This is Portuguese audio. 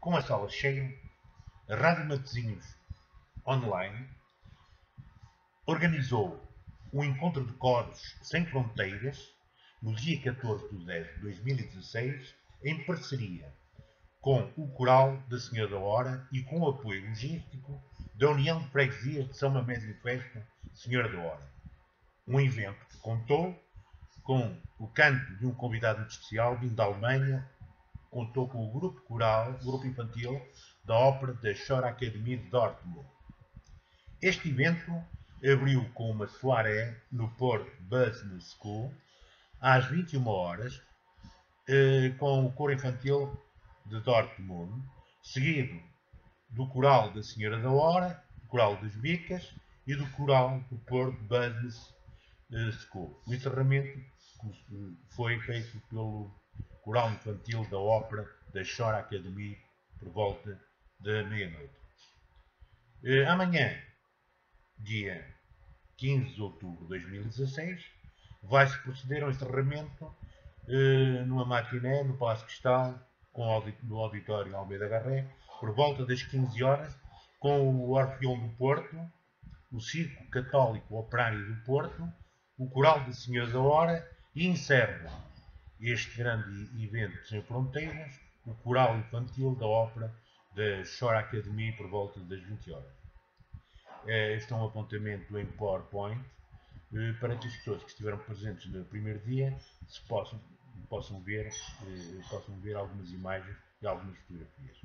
com a sala cheia, a Rádio Matosinhos Online organizou um encontro de coros sem fronteiras no dia 14 de 10 de 2016 em parceria com o Coral da Senhora da Hora e com o apoio logístico da União de Freguesias de São Mamés e Festa Senhora da Hora. Um evento que contou com o canto de um convidado especial vindo da Alemanha, contou com o grupo coral, grupo infantil da ópera da Chora Academia de Dortmund. Este evento abriu com uma soirée no Porto Business School às 21 horas eh, com o coro infantil de Dortmund, seguido do coral da Senhora da Hora, do coral das Bicas e do coral do Porto Business eh, School. O encerramento foi feito pelo coral infantil da ópera da Chora Academy por volta da meia-noite. Amanhã, dia 15 de outubro de 2016, vai-se proceder ao encerramento eh, numa matiné no Palácio Cristal, com, no auditório Almeida Garré, por volta das 15 horas, com o Orfeão do Porto, o Circo Católico Operário do Porto, o Coral de Senhores da Hora e encerra este grande evento sem fronteiras, o Coral Infantil da Ópera da Shore Academy por volta das 20 horas. É, este é um apontamento em PowerPoint eh, para que as pessoas que estiveram presentes no primeiro dia se possam, possam, ver, eh, possam ver algumas imagens e algumas fotografias.